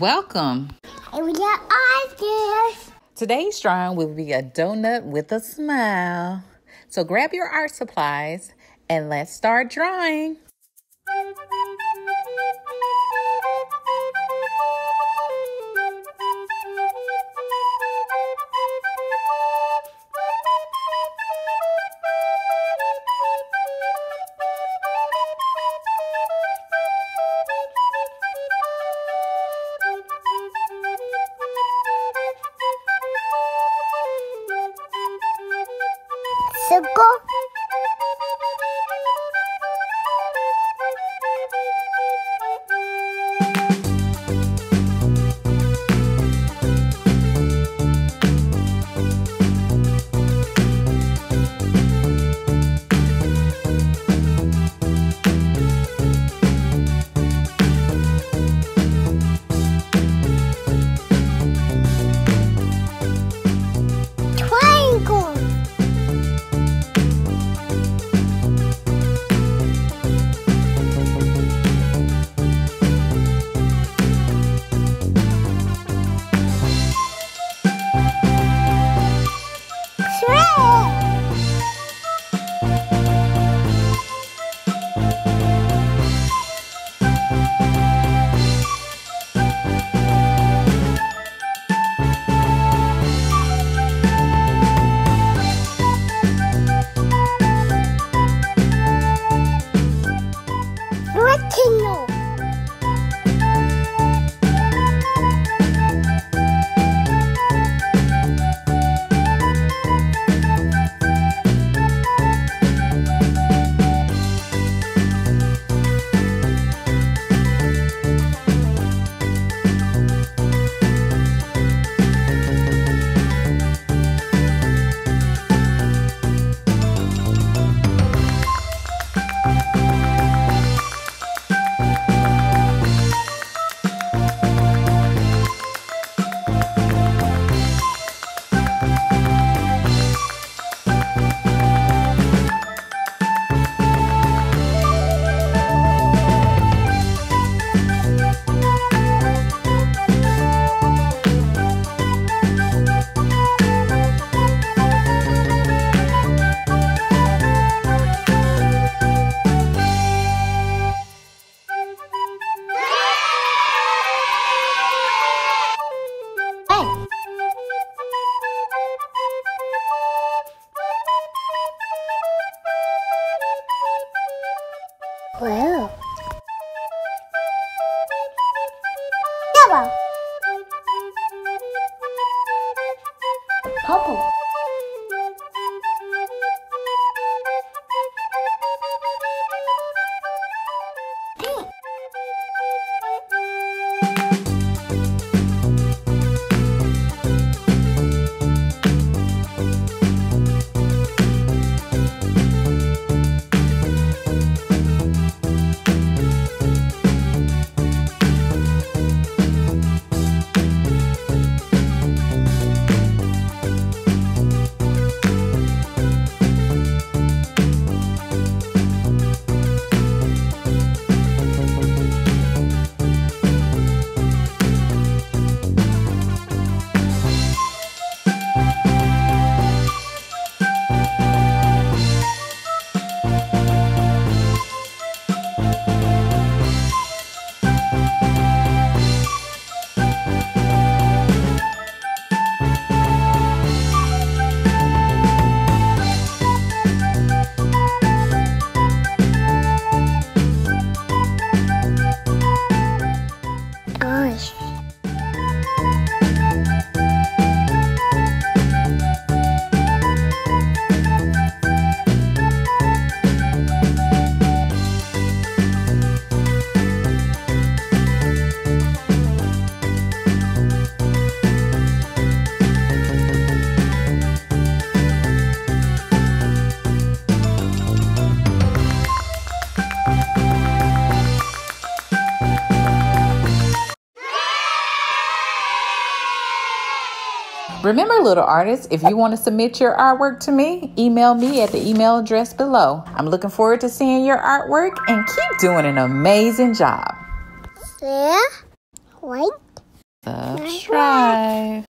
Welcome. And we got ideas. Today's drawing will be a donut with a smile. So grab your art supplies and let's start drawing. Ốp! Oh. Wow. Yellow. Purple. Remember, Little R-Tis, if you want to submit your artwork to me, email me at the email address below. I'm looking forward to seeing your artwork and keep doing an amazing job. Share, like, subscribe.